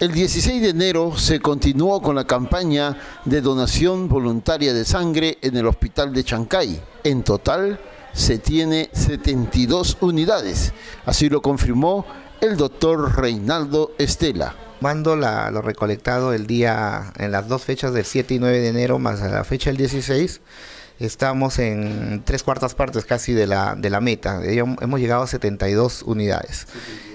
El 16 de enero se continuó con la campaña de donación voluntaria de sangre en el hospital de Chancay. En total se tiene 72 unidades. Así lo confirmó el doctor Reinaldo Estela. Mando lo recolectado el día, en las dos fechas del 7 y 9 de enero, más a la fecha del 16, estamos en tres cuartas partes casi de la, de la meta. Hemos llegado a 72 unidades.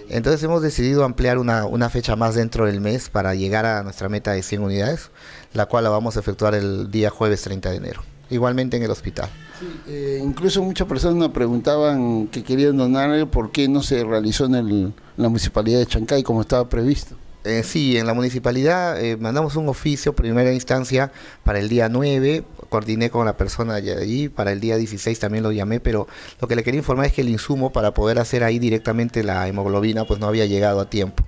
Entonces hemos decidido ampliar una, una, fecha más dentro del mes para llegar a nuestra meta de 100 unidades, la cual la vamos a efectuar el día jueves 30 de enero, igualmente en el hospital. Sí, eh, incluso muchas personas me preguntaban que querían donar, ¿por qué no se realizó en, el, en la municipalidad de Chancay como estaba previsto? Eh, sí, en la municipalidad eh, mandamos un oficio, primera instancia, para el día 9, coordiné con la persona allí, para el día 16 también lo llamé, pero lo que le quería informar es que el insumo para poder hacer ahí directamente la hemoglobina pues no había llegado a tiempo.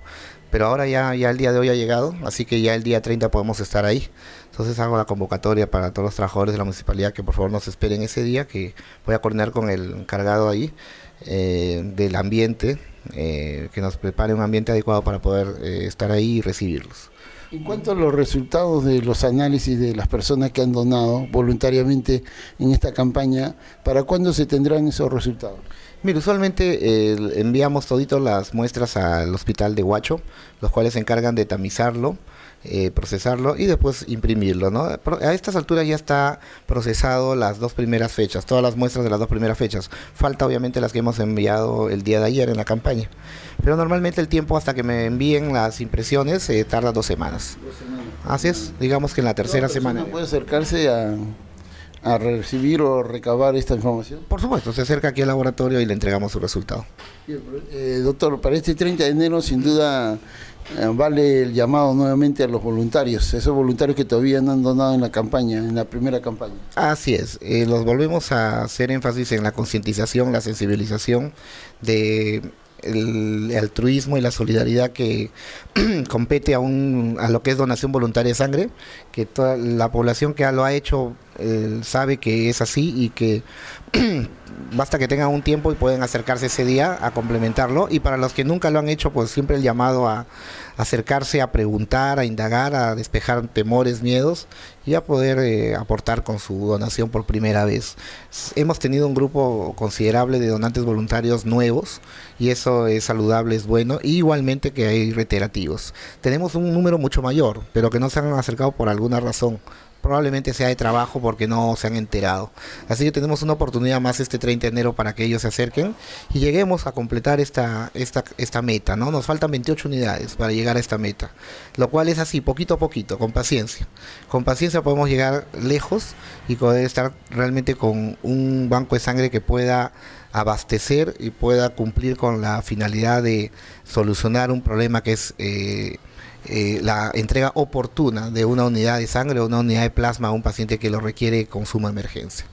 Pero ahora ya, ya el día de hoy ha llegado, así que ya el día 30 podemos estar ahí. Entonces hago la convocatoria para todos los trabajadores de la municipalidad que por favor nos esperen ese día, que voy a coordinar con el encargado ahí eh, del ambiente, eh, que nos prepare un ambiente adecuado para poder eh, estar ahí y recibirlos. En cuanto a los resultados de los análisis de las personas que han donado voluntariamente en esta campaña, ¿para cuándo se tendrán esos resultados? Mira, usualmente eh, enviamos toditos las muestras al hospital de Huacho, los cuales se encargan de tamizarlo, eh, procesarlo y después imprimirlo. ¿no? A estas alturas ya está procesado las dos primeras fechas, todas las muestras de las dos primeras fechas. Falta obviamente las que hemos enviado el día de ayer en la campaña. Pero normalmente el tiempo hasta que me envíen las impresiones eh, tarda dos semanas. Semanas. Así es, digamos que en la tercera semana. ¿Puede acercarse a, a recibir o recabar esta información? Por supuesto, se acerca aquí al laboratorio y le entregamos su resultado. Eh, doctor, para este 30 de enero sin duda eh, vale el llamado nuevamente a los voluntarios, esos voluntarios que todavía no han donado en la campaña, en la primera campaña. Así es, eh, los volvemos a hacer énfasis en la concientización, la sensibilización de el altruismo y la solidaridad que compete a, un, a lo que es donación voluntaria de sangre, que toda la población que lo ha hecho eh, sabe que es así y que basta que tengan un tiempo y pueden acercarse ese día a complementarlo. Y para los que nunca lo han hecho, pues siempre el llamado a acercarse, a preguntar, a indagar, a despejar temores, miedos y a poder eh, aportar con su donación por primera vez. Hemos tenido un grupo considerable de donantes voluntarios nuevos y eso es saludable, es bueno, y igualmente que hay reiterativos. Tenemos un número mucho mayor, pero que no se han acercado por alguna razón probablemente sea de trabajo porque no se han enterado. Así que tenemos una oportunidad más este 30 de enero para que ellos se acerquen y lleguemos a completar esta, esta, esta meta, ¿no? Nos faltan 28 unidades para llegar a esta meta, lo cual es así, poquito a poquito, con paciencia. Con paciencia podemos llegar lejos y poder estar realmente con un banco de sangre que pueda abastecer y pueda cumplir con la finalidad de solucionar un problema que es... Eh, eh, la entrega oportuna de una unidad de sangre o una unidad de plasma a un paciente que lo requiere con suma emergencia.